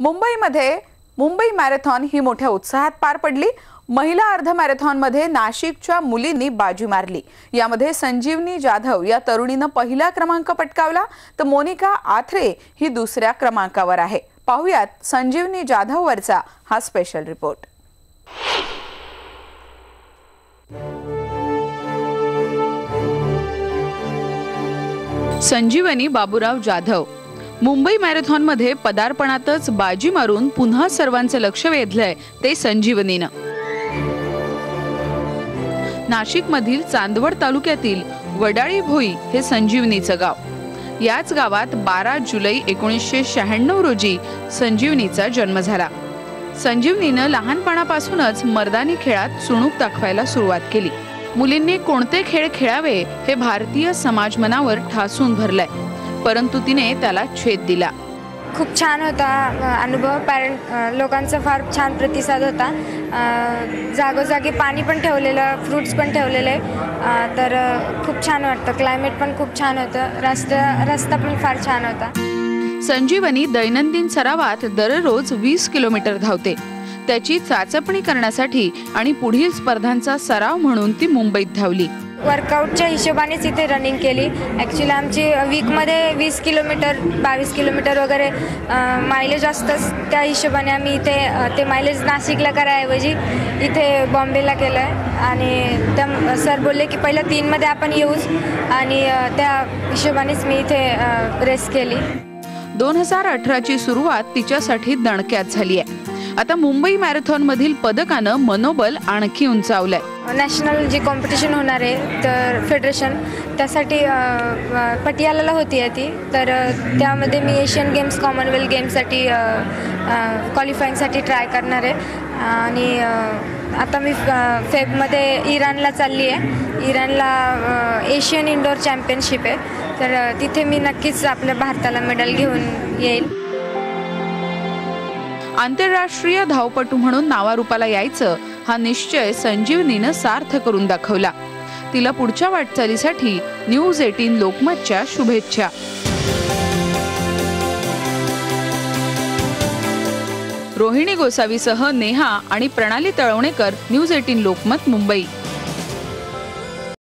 मुंबईमध्ये मुंबई मॅरेथॉन ही मोठ्या उत्साहात पार पडली. महिला अर्ध मॅरेथॉनमध्ये नाशिकच्या मुलींनी बाजी मारली. यामध्ये संजीवनी जाधव या तरुणीनं पहिला क्रमांक पटकावला. तर मोनिका आथरे ही दुसऱ्या क्रमांकावर आहे. पाहुयात संजीवनी जाधववरचा हा स्पेशल रिपोर्ट संजीवनी बाबूराव जाधव मुंबई मॅरेथॉनमध्ये पदार्पणातच बाजी मारून पुन्हा सर्वांचं लक्ष वेधलंय ते संजीवनीनं. नाशिकमधील चांदवड तालुक्यातील वडाळी भोई हे संजीवनीचं गाव. याच गावात बारा जुलै एकोणीसशे शहाण्णव रोजी संजीवनीचा जन्म झाला. संजीवनीनं लहानपणापासूनच मर्दानी खेळात चुणूक दाखवायला सुरुवात केली. मुलींनी कोणते खेळ खेळावे हे भारतीय समाजमनावर ठासून भरलंय. परंतु तिने त्याला छेद दिला. खूप छान होता अनुभव. पॅरेंट लोकांचा फार छान प्रतिसाद होता. जागोजागी पाणी पण ठेवलेलं फ्रुट्स पण ठेवलेले. तर खूप छान वाटतं. क्लायमेट पण खूप छान होतं. रस्ता रस्ता पण फार छान होता. संजीवनी दैनंदिन सरावात दररोज वीस किलोमीटर धावते. त्याची चाचपणी करण्यासाठी आणि पुढील स्पर्धांचा सराव म्हणून ती मुंबईत धावली. वर्कआउटच्या हिशोबानेच इथे रनिंग केली. ॲक्च्युली आमची वीकमध्ये वीस किलोमीटर बावीस किलोमीटर वगैरे मायलेज असतंच. त्या हिशोबाने आम्ही इथे ते मायलेज नाशिकला करायऐवजी इथे बॉम्बेला केलं आहे आणि त्या सर बोलले की पहिल्या तीनमध्ये आपण येऊच. आणि त्या हिशोबानेच मी इथे रेस केली. दोन हजार अठराची सुरुवात तिच्यासाठी दणक्यात झाली आहे आता मुंबई मॅरेथॉन मधील पदकानं मनोबल आणखी उंचावलंय. नॅशनल जी कॉम्पिटिशन होणार आहे तर फेडरेशन त्यासाठी अ, पटियालाला होती आहे ती. तर त्यामध्ये मी एशियन गेम्स कॉमनवेल्थ गेम्ससाठी क्वालिफाईंगसाठी ट्राय करणार आहे. आणि आता मी फेबमध्ये इराणला चालली आहे. इराणला एशियन इंडोर चॅम्पियनशिप आहे. तर तिथे मी नक्कीच आपल्या भारताला मेडल घेऊन येईल. आंतरराष्ट्रीय धावपटू म्हणून नावारूपाला यायचं हा निश्चय संजीवनीनं सार्थ करून दाखवला. तिला पुढच्या वाटचालीसाठी न्यूज एटीन लोकमतच्या शुभेच्छा. रोहिणी गोसावीसह नेहा आणि प्रणाली तळवणेकर न्यूज एटीन लोकमत मुंबई.